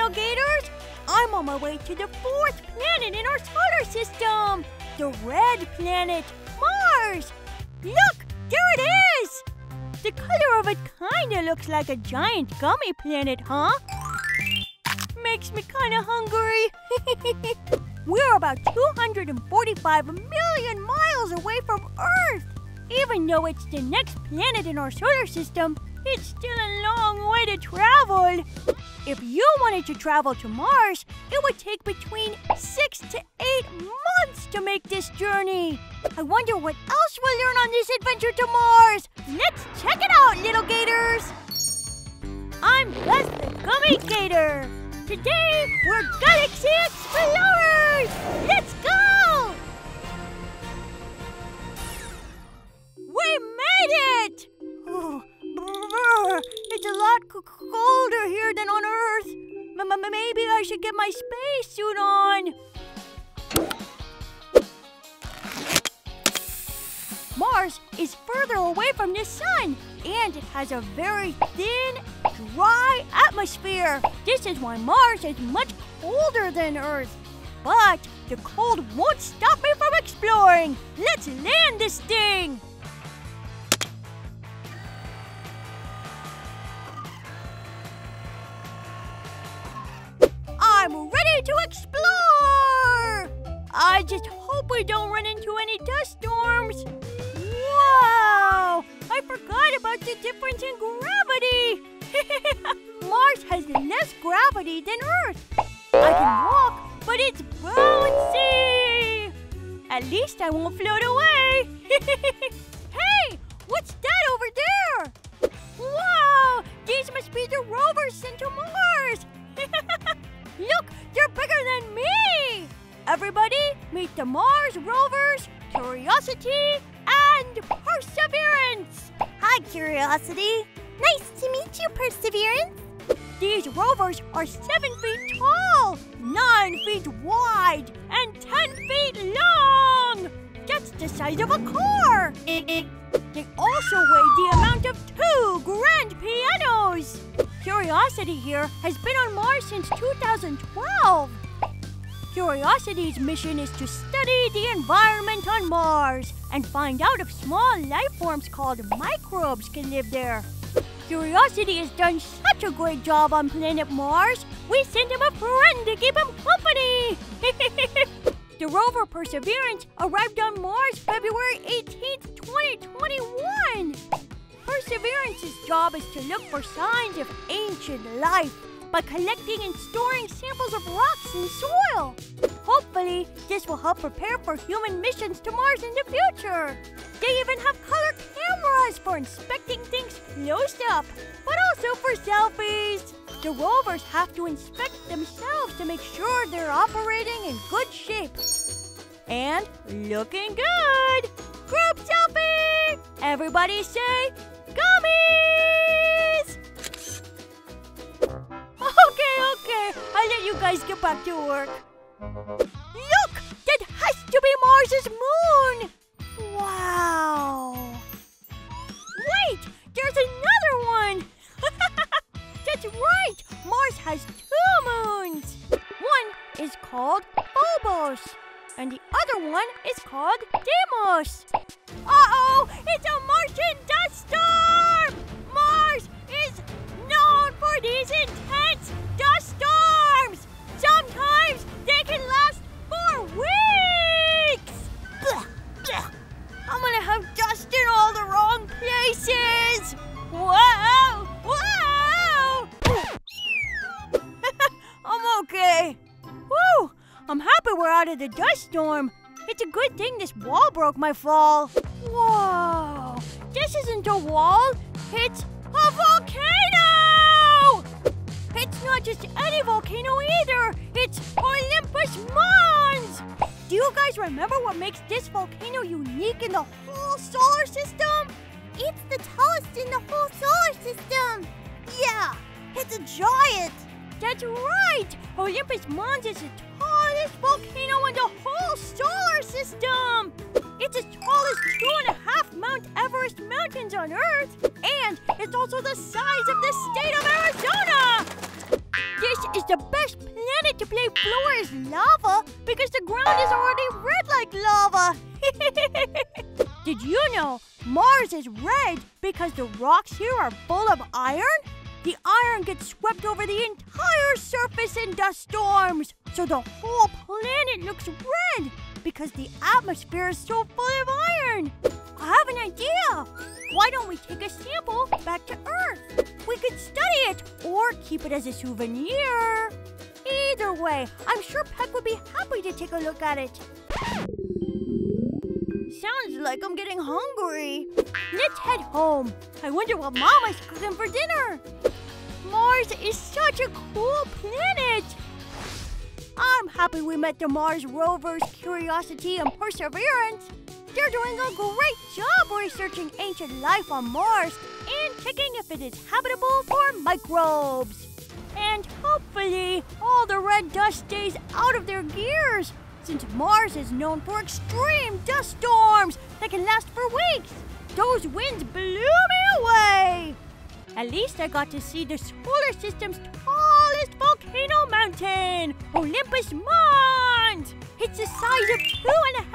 little gators! I'm on my way to the fourth planet in our solar system! The red planet, Mars! Look, there it is! The color of it kinda looks like a giant gummy planet, huh? Makes me kinda hungry. We're about 245 million miles away from Earth! Even though it's the next planet in our solar system, it's still a long way to travel. If you wanted to travel to Mars, it would take between six to eight months to make this journey. I wonder what else we'll learn on this adventure to Mars. Let's check it out, little gators. I'm Gus the Gummy Gator. Today, we're Galaxy maybe I should get my spacesuit on. Mars is further away from the sun, and it has a very thin, dry atmosphere. This is why Mars is much colder than Earth. But the cold won't stop me from exploring. Let's land this thing. I'm ready to explore! I just hope we don't run into any dust storms. Wow! I forgot about the difference in gravity. Mars has less gravity than Earth. I can walk, but it's bouncy. At least I won't float away. hey, what's that over there? Wow, these must be the rovers sent to Mars. Look, they're bigger than me! Everybody, meet the Mars rovers, Curiosity and Perseverance! Hi, Curiosity. Nice to meet you, Perseverance. These rovers are seven feet tall, nine feet wide, and ten feet long! That's the size of a car! They also weigh the amount of two grand pianos! Curiosity here has been on Mars since 2012. Curiosity's mission is to study the environment on Mars and find out if small life forms called microbes can live there. Curiosity has done such a great job on planet Mars, we sent him a friend to keep him company. the rover Perseverance arrived on Mars February 18th, 2021. Perseverance's job is to look for signs of ancient life by collecting and storing samples of rocks and soil. Hopefully, this will help prepare for human missions to Mars in the future. They even have color cameras for inspecting things close up, but also for selfies. The rovers have to inspect themselves to make sure they're operating in good shape. And looking good! Group selfie! Everybody say, gummies! Okay, okay. I'll let you guys get back to work. Look! That has to be Mars's moon! Wow! Wait! There's another one! That's right! Mars has two moons! One is called Phobos, and the other one is called Deimos. Uh-oh! It's a Martian I'm happy we're out of the dust storm. It's a good thing this wall broke my fall. Whoa! This isn't a wall. It's a volcano! It's not just any volcano either. It's Olympus Mons! Do you guys remember what makes this volcano unique in the whole solar system? It's the tallest in the whole solar system. Yeah, it's a giant. That's right! Olympus Mons is tallest volcano in the whole solar system! It's as tall as two and a half Mount Everest mountains on Earth, and it's also the size of the state of Arizona! This is The best planet to play floor is lava because the ground is already red like lava. Did you know Mars is red because the rocks here are full of iron? The iron gets swept over the entire surface in dust storms, so the whole planet looks red because the atmosphere is so full of iron. I have an idea. Why don't we take a sample back to Earth? We could study it or keep it as a souvenir. Either way, I'm sure Peck would be happy to take a look at it. Like I'm getting hungry. Let's head home. I wonder what Mama's cooking for dinner. Mars is such a cool planet. I'm happy we met the Mars rovers Curiosity and Perseverance. They're doing a great job researching ancient life on Mars and checking if it is habitable for microbes. And hopefully, all the red dust stays out of their gears, since Mars is known for extreme dust storms that can last for weeks. Those winds blew me away. At least I got to see the solar system's tallest volcano mountain, Olympus Mons. It's the size of two and a